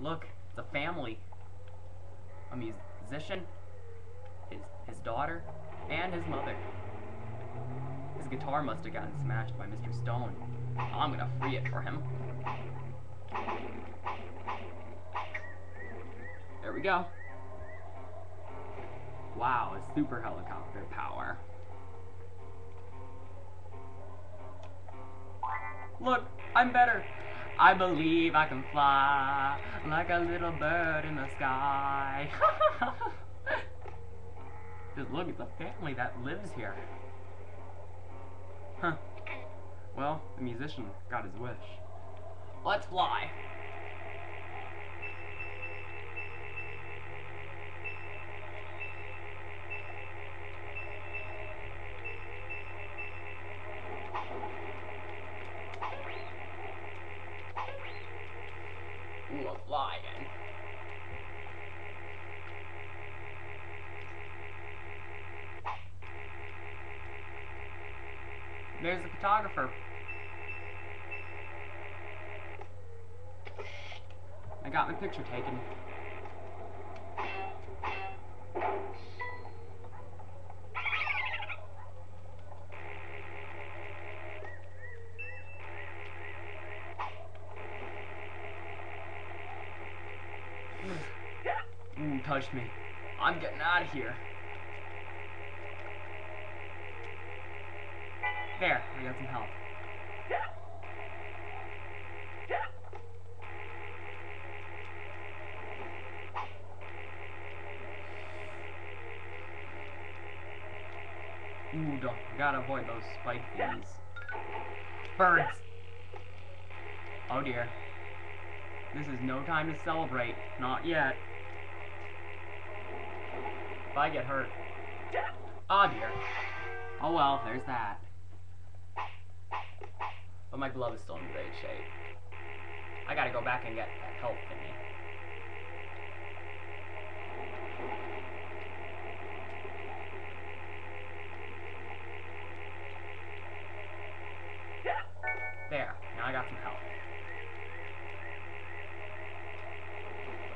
Look, the family. A musician, his his daughter, and his mother. His guitar must have gotten smashed by Mr. Stone. I'm gonna free it for him. There we go. Wow, a super helicopter power. Look, I'm better. I believe I can fly like a little bird in the sky. Just look, at the family that lives here. Huh. Well, the musician got his wish. Let's fly. Ooh, a fly again. There's the photographer. I got my picture taken. Touched me. I'm getting out of here. There, I got some help. Ooh, don't, gotta avoid those spike things. Birds! Oh dear. This is no time to celebrate. Not yet. If I get hurt. Oh dear. Oh well, there's that. But my glove is still in great shape. I gotta go back and get that help thingy. There, now I got some help.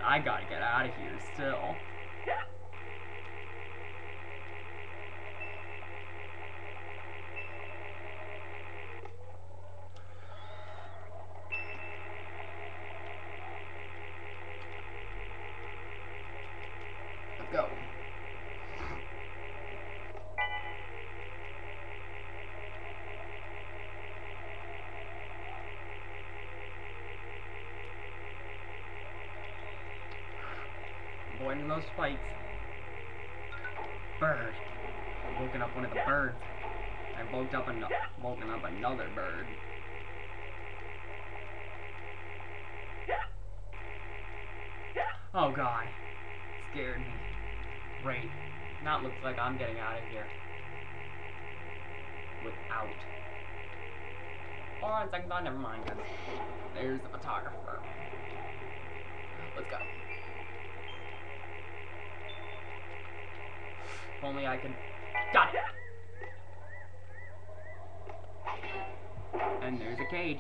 I gotta get out of here still. Let's go. Avoiding those spikes. Bird. Woken up one of the birds. I woke up an woken up another bird. Oh god. Scared me. Great. Now it looks like I'm getting out of here. Without. Hold on second thought, never mind, because there's the photographer. Let's go. If only I could... It! And there's a cage.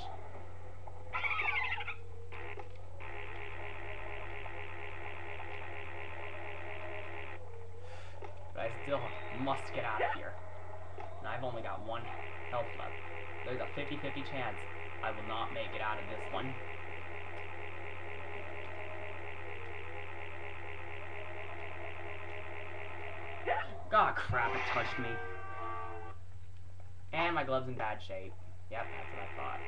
But I still must get out of here. And I've only got one health left. There's a 50-50 chance I will not make it out of this one. God crap, it touched me. And my glove's in bad shape. Yep, that's what I thought.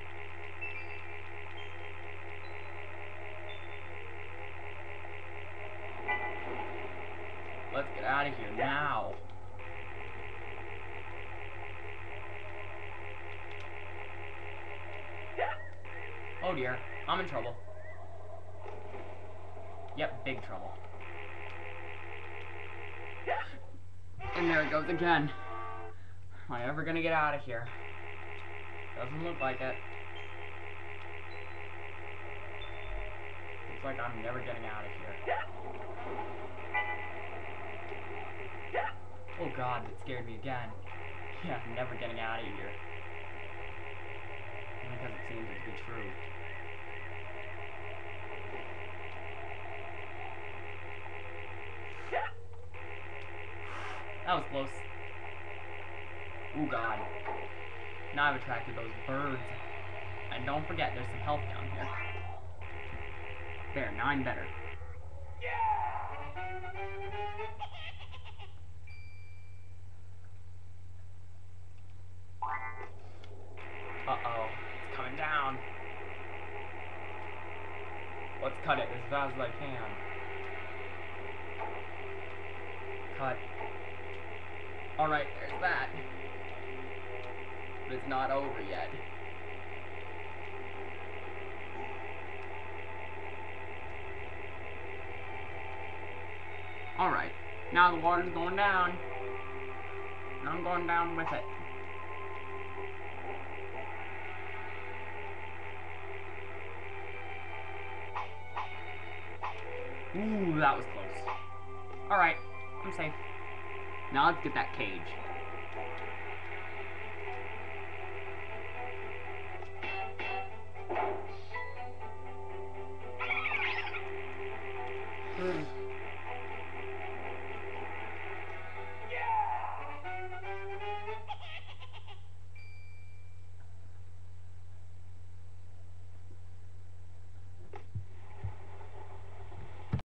Let's get out of here now. Oh dear, I'm in trouble. Yep, big trouble. And there it goes again. Am I ever gonna get out of here? Doesn't look like it. Looks like I'm never getting out of here. Oh god, it scared me again. Yeah, I'm never getting out of here. Only because it seems to be true. That was close. Oh god. Now I've attracted those birds. And don't forget, there's some health down here. There, now I'm better. Uh-oh. It's coming down. Let's cut it as fast as I can. Cut. Alright, there's that. But it's not over yet. Alright, now the water's going down. And I'm going down with it. Ooh, that was close. Alright, I'm safe. Now let's get that cage.